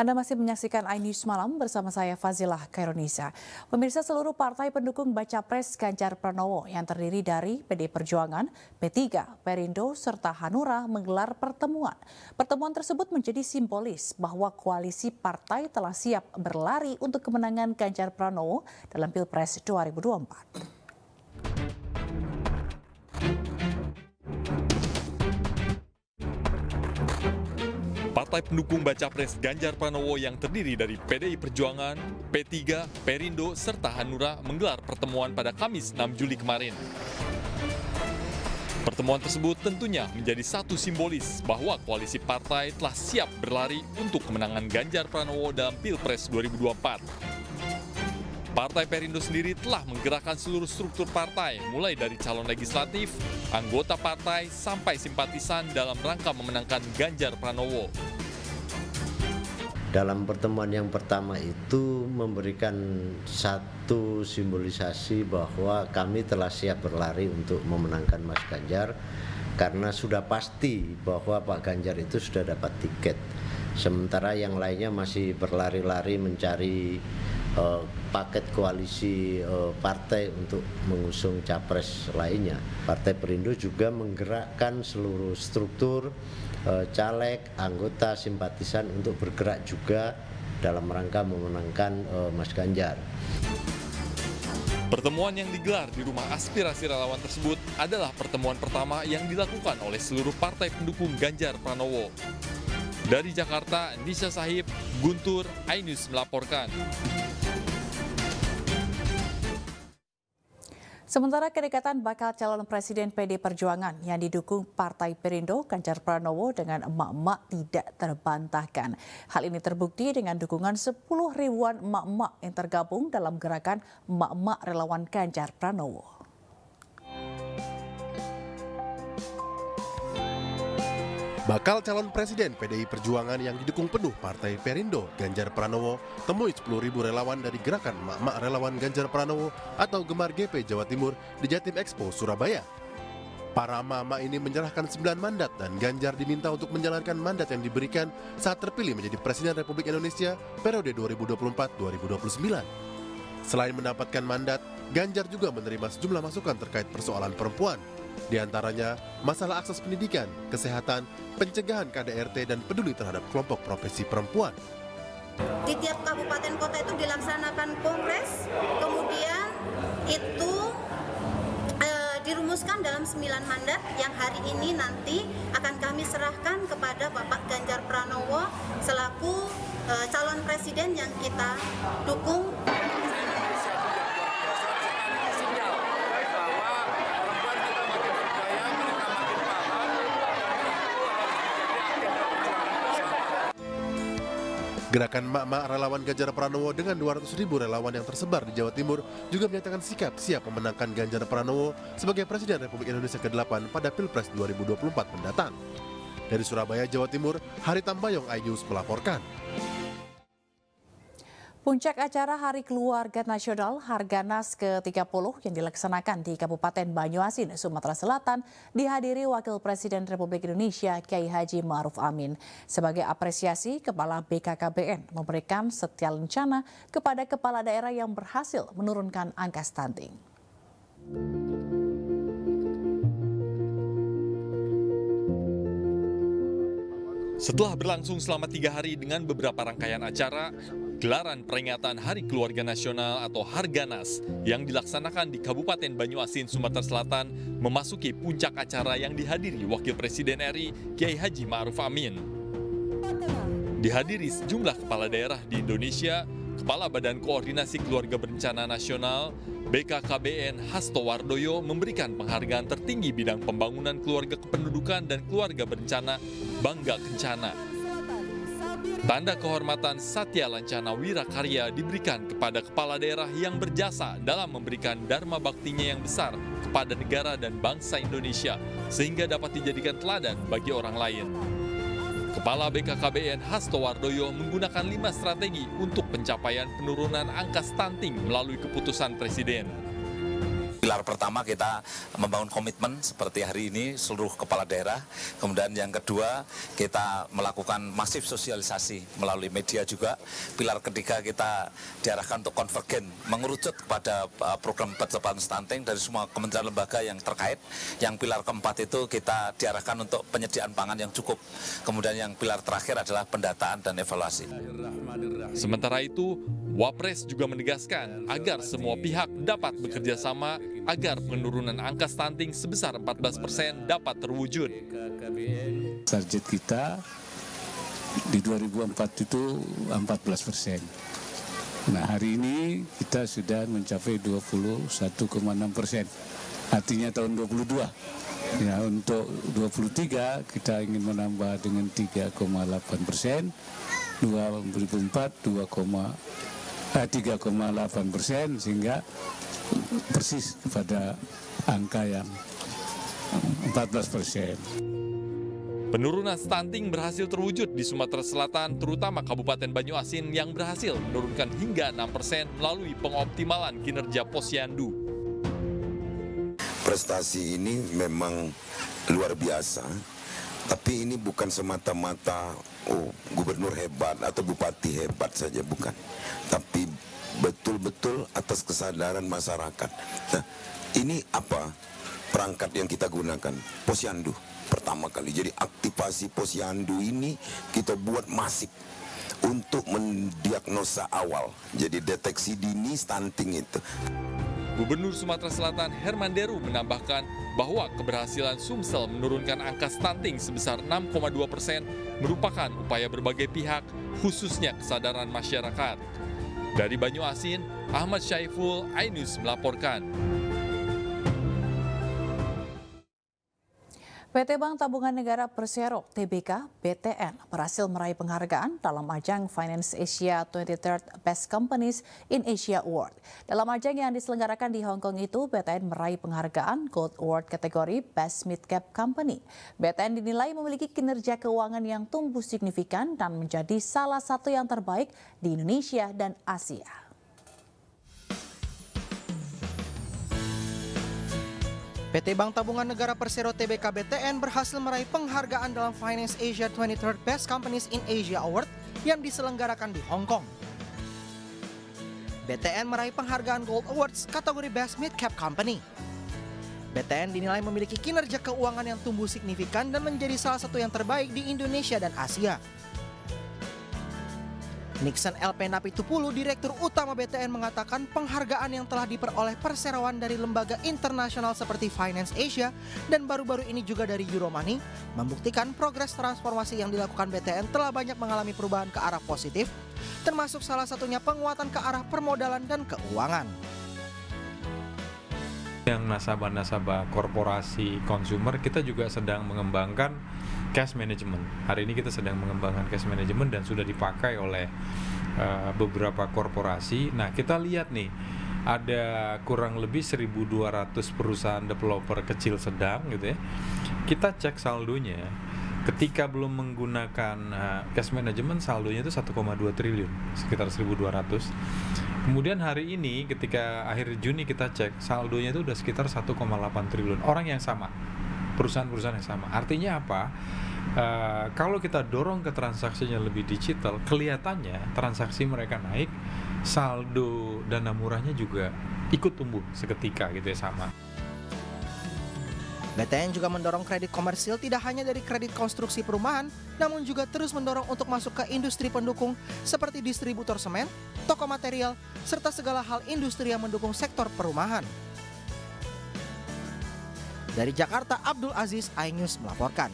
Anda masih menyaksikan iNews Malam bersama saya Fazilah Kaironisa. Pemirsa seluruh partai pendukung Baca Pres Ganjar Pranowo yang terdiri dari PD Perjuangan, P3, Perindo, serta Hanura menggelar pertemuan. Pertemuan tersebut menjadi simbolis bahwa koalisi partai telah siap berlari untuk kemenangan Ganjar Pranowo dalam Pilpres 2024. Partai pendukung Baca Pres Ganjar Pranowo yang terdiri dari PDI Perjuangan, P3, Perindo, serta Hanura menggelar pertemuan pada Kamis 6 Juli kemarin. Pertemuan tersebut tentunya menjadi satu simbolis bahwa koalisi partai telah siap berlari untuk kemenangan Ganjar Pranowo dalam Pilpres 2024. Partai Perindo sendiri telah menggerakkan seluruh struktur partai, mulai dari calon legislatif, anggota partai, sampai simpatisan dalam rangka memenangkan Ganjar Pranowo. Dalam pertemuan yang pertama itu memberikan satu simbolisasi bahwa kami telah siap berlari untuk memenangkan Mas Ganjar karena sudah pasti bahwa Pak Ganjar itu sudah dapat tiket. Sementara yang lainnya masih berlari-lari mencari uh, paket koalisi uh, partai untuk mengusung capres lainnya. Partai Perindo juga menggerakkan seluruh struktur uh, caleg, anggota, simpatisan untuk bergerak juga dalam rangka memenangkan uh, Mas Ganjar. Pertemuan yang digelar di rumah aspirasi relawan tersebut adalah pertemuan pertama yang dilakukan oleh seluruh partai pendukung Ganjar Pranowo. Dari Jakarta, Nisa Sahib, Guntur, Ainus melaporkan. Sementara kedekatan bakal calon presiden PD Perjuangan yang didukung Partai Perindo Ganjar Pranowo dengan emak-emak tidak terbantahkan. Hal ini terbukti dengan dukungan 10 ribuan emak-emak yang tergabung dalam gerakan emak-emak relawan Ganjar Pranowo. Bakal calon presiden PDI Perjuangan yang didukung penuh Partai Perindo, Ganjar Pranowo, temui 10 ribu relawan dari gerakan Mak-Mak Relawan Ganjar Pranowo atau Gemar GP Jawa Timur di Jatim Expo, Surabaya. Para mama ini menyerahkan 9 mandat dan Ganjar diminta untuk menjalankan mandat yang diberikan saat terpilih menjadi Presiden Republik Indonesia periode 2024-2029. Selain mendapatkan mandat, Ganjar juga menerima sejumlah masukan terkait persoalan perempuan, di antaranya masalah akses pendidikan, kesehatan, pencegahan KDRT dan peduli terhadap kelompok profesi perempuan. Di tiap kabupaten kota itu dilaksanakan kongres, kemudian itu e, dirumuskan dalam sembilan mandat yang hari ini nanti akan kami serahkan kepada Bapak Ganjar Pranowo selaku e, calon presiden yang kita dukung Gerakan Mak-Mak Relawan Ganjar Pranowo dengan 200 ribu relawan yang tersebar di Jawa Timur juga menyatakan sikap siap memenangkan Ganjar Pranowo sebagai Presiden Republik Indonesia ke-8 pada Pilpres 2024 mendatang. Dari Surabaya, Jawa Timur, Hari Tambayong Ayus melaporkan. Puncak acara Hari Keluarga Nasional Harganas ke-30 yang dilaksanakan di Kabupaten Banyuasin, Sumatera Selatan dihadiri Wakil Presiden Republik Indonesia Kiai Haji Ma'ruf Amin. Sebagai apresiasi, Kepala BKKBN memberikan setia lencana kepada kepala daerah yang berhasil menurunkan angka stunting. Setelah berlangsung selama tiga hari dengan beberapa rangkaian acara, gelaran peringatan Hari Keluarga Nasional atau Harganas yang dilaksanakan di Kabupaten Banyuasin, Sumatera Selatan memasuki puncak acara yang dihadiri Wakil Presiden RI Kiai Haji Ma'ruf Amin. Dihadiri sejumlah kepala daerah di Indonesia, Kepala Badan Koordinasi Keluarga Berencana Nasional, BKKBN Hasto Wardoyo memberikan penghargaan tertinggi bidang pembangunan keluarga kependudukan dan keluarga berencana Bangga Kencana. Tanda kehormatan Satya Lancana Wirakarya diberikan kepada kepala daerah yang berjasa dalam memberikan dharma baktinya yang besar kepada negara dan bangsa Indonesia sehingga dapat dijadikan teladan bagi orang lain. Kepala BKKBN Hasto Wardoyo menggunakan lima strategi untuk pencapaian penurunan angka stunting melalui keputusan Presiden. Pilar pertama kita membangun komitmen seperti hari ini seluruh kepala daerah. Kemudian yang kedua kita melakukan masif sosialisasi melalui media juga. Pilar ketiga kita diarahkan untuk konvergen mengerucut kepada uh, program percepatan stunting dari semua kementerian lembaga yang terkait. Yang pilar keempat itu kita diarahkan untuk penyediaan pangan yang cukup. Kemudian yang pilar terakhir adalah pendataan dan evaluasi. Sementara itu, Wapres juga menegaskan agar semua pihak dapat bekerja sama agar penurunan angka stunting sebesar 14 persen dapat terwujud. Target kita di 2004 itu 14 persen. Nah hari ini kita sudah mencapai 21,6 persen. Artinya tahun 22. Ya untuk 23 kita ingin menambah dengan 3,8 persen. 2004 2, 3,8 persen sehingga persis pada angka yang 14 persen. Penurunan stunting berhasil terwujud di Sumatera Selatan, terutama Kabupaten Banyuasin yang berhasil menurunkan hingga 6 persen melalui pengoptimalan kinerja posyandu. Prestasi ini memang luar biasa, tapi ini bukan semata-mata oh gubernur hebat atau bupati hebat saja bukan, tapi betul-betul atas kesadaran masyarakat. Nah, ini apa perangkat yang kita gunakan? Posyandu pertama kali. Jadi aktivasi posyandu ini kita buat masif untuk mendiagnosa awal. Jadi deteksi dini stunting itu. Gubernur Sumatera Selatan Herman Deru menambahkan bahwa keberhasilan Sumsel menurunkan angka stunting sebesar 6,2 persen merupakan upaya berbagai pihak, khususnya kesadaran masyarakat. Dari Banyuasin, Ahmad Syaiful, Ainus melaporkan. PT Bank Tabungan Negara Persero (TBK) BTN berhasil meraih penghargaan dalam ajang Finance Asia 23rd Best Companies in Asia Award. Dalam ajang yang diselenggarakan di Hong Kong itu, BTN meraih penghargaan Gold Award kategori Best Mid Cap Company. BTN dinilai memiliki kinerja keuangan yang tumbuh signifikan dan menjadi salah satu yang terbaik di Indonesia dan Asia. PT Bank Tabungan Negara Persero TBK BTN berhasil meraih penghargaan dalam Finance Asia 23rd Best Companies in Asia Award yang diselenggarakan di Hong Kong. BTN meraih penghargaan Gold Awards kategori Best Mid Cap Company. BTN dinilai memiliki kinerja keuangan yang tumbuh signifikan dan menjadi salah satu yang terbaik di Indonesia dan Asia. Nixon LP Napitupulu, Direktur Utama BTN mengatakan penghargaan yang telah diperoleh perseroan dari lembaga internasional seperti Finance Asia dan baru-baru ini juga dari Euromoney membuktikan progres transformasi yang dilakukan BTN telah banyak mengalami perubahan ke arah positif, termasuk salah satunya penguatan ke arah permodalan dan keuangan. Yang nasabah-nasabah korporasi konsumer kita juga sedang mengembangkan cash management. Hari ini kita sedang mengembangkan cash management dan sudah dipakai oleh uh, beberapa korporasi. Nah, kita lihat nih ada kurang lebih 1200 perusahaan developer kecil sedang gitu ya. Kita cek saldonya ketika belum menggunakan uh, cash management saldonya itu 1,2 triliun sekitar 1200 Kemudian hari ini ketika akhir Juni kita cek saldonya itu udah sekitar 1,8 triliun orang yang sama perusahaan-perusahaan yang sama. Artinya apa? Uh, kalau kita dorong ke transaksinya lebih digital, kelihatannya transaksi mereka naik, saldo dana murahnya juga ikut tumbuh seketika gitu ya sama. BTN juga mendorong kredit komersil tidak hanya dari kredit konstruksi perumahan, namun juga terus mendorong untuk masuk ke industri pendukung seperti distributor semen, toko material, serta segala hal industri yang mendukung sektor perumahan. Dari Jakarta, Abdul Aziz, iNews melaporkan.